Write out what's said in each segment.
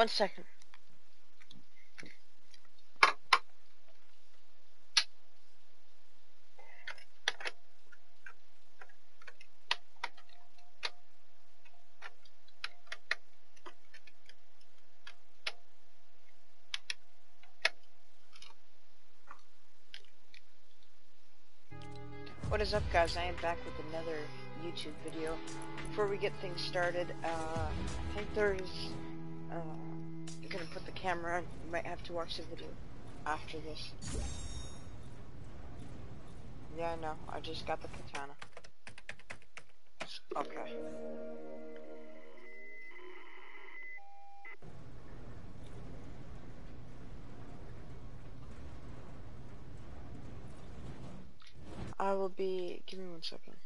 One second. What is up guys, I am back with another YouTube video. Before we get things started, uh, I think there's, uh, gonna put the camera on, you might have to watch the video after this. Yeah, no, I just got the katana. Okay. I will be, give me one second.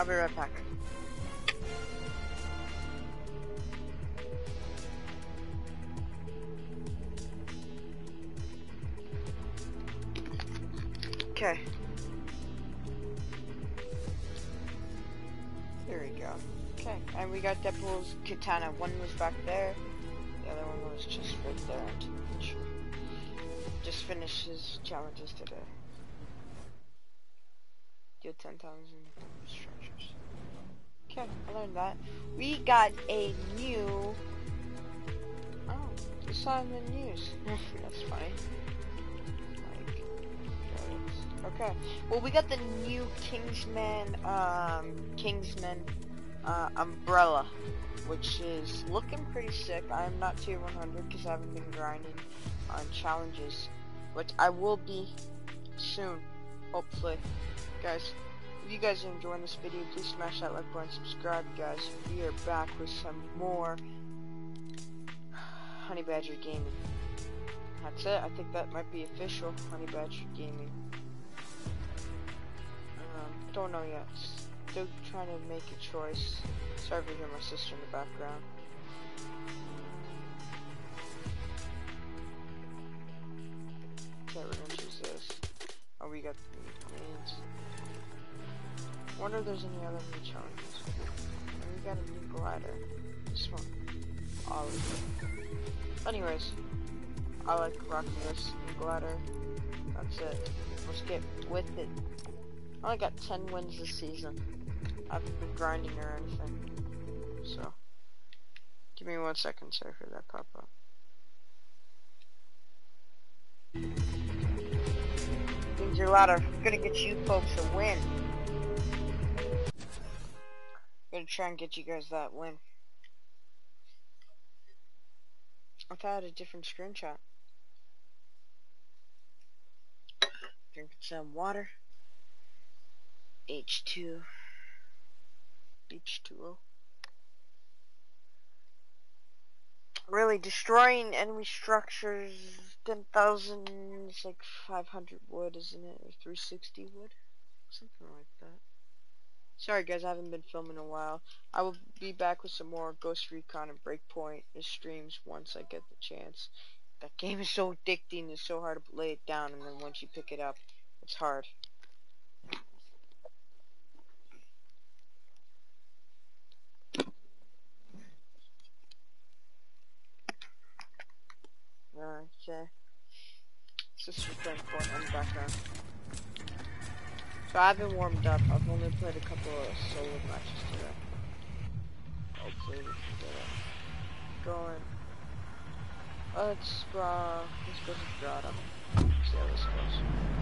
I'll be right back. Okay. There we go. Okay, and we got Deadpool's katana. One was back there, the other one was just right there. Just finished his challenges today. Do 10,000 structures. I learned that. We got a new... Oh, we saw in the news. That's funny. Okay. Well, we got the new Kingsman, um, Kingsman, uh, umbrella, which is looking pretty sick. I'm not tier 100 because I haven't been grinding on challenges, but I will be soon, hopefully. Guys, if you guys are enjoying this video, please smash that like button, subscribe, guys. We are back with some more Honey Badger Gaming. That's it. I think that might be official, Honey Badger Gaming. Um, don't know yet. Still trying to make a choice. Sorry if you hear my sister in the background. Wonder if there's any other new challenges. We got a new glider. This one. It. Anyways, I like rocking this new glider. That's it. Let's get with it. I only got 10 wins this season. I haven't been grinding or anything. So, give me one second, sorry for that pop up. Things are louder. Gonna get you folks a win. Gonna try and get you guys that win. I've had a different screenshot. Drinking some water. H2 H2O really destroying enemy structures 10,000 is like 500 wood isn't it or 360 wood something like that sorry guys I haven't been filming in a while I will be back with some more Ghost Recon and Breakpoint streams once I get the chance that game is so addicting it's so hard to lay it down and then once you pick it up it's hard Okay. Sister's playing Fortnite in the background. So I've been warmed up. I've only played a couple of solo matches today. Hopefully we can get it going. Let's uh let's go to Grotto. See how this goes.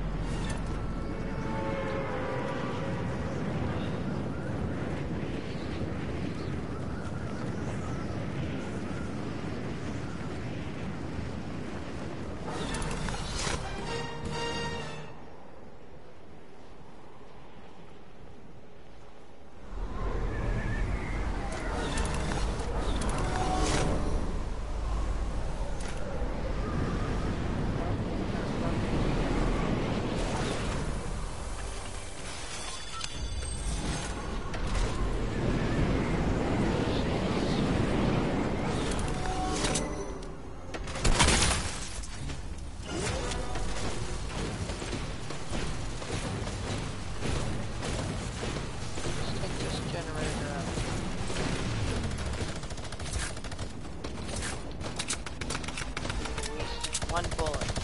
One bullet.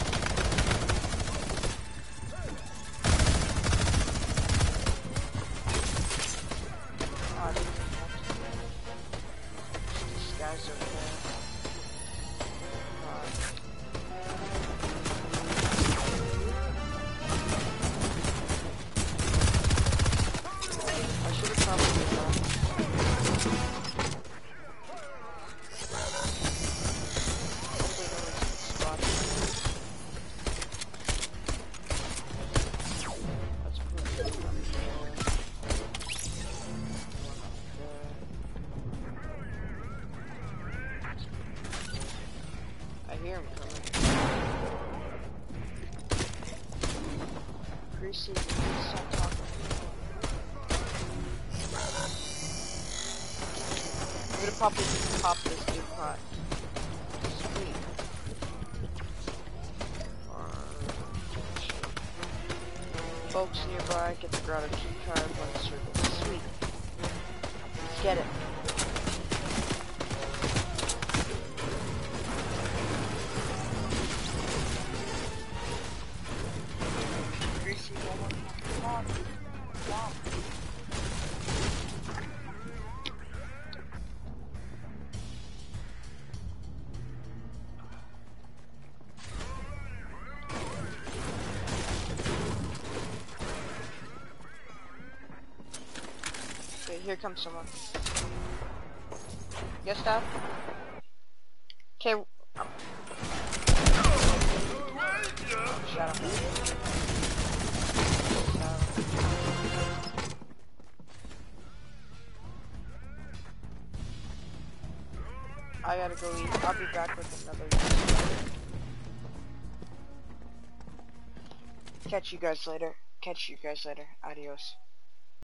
Hear him coming. Greasy, stop talking. I'm gonna probably just pop this new pot. Folks nearby get the grotto key card the circle. Sweet. Get it. Here comes someone. Yes, Dad? Okay. I gotta go eat. I'll be back with another. Catch you guys later. Catch you guys later. Adios.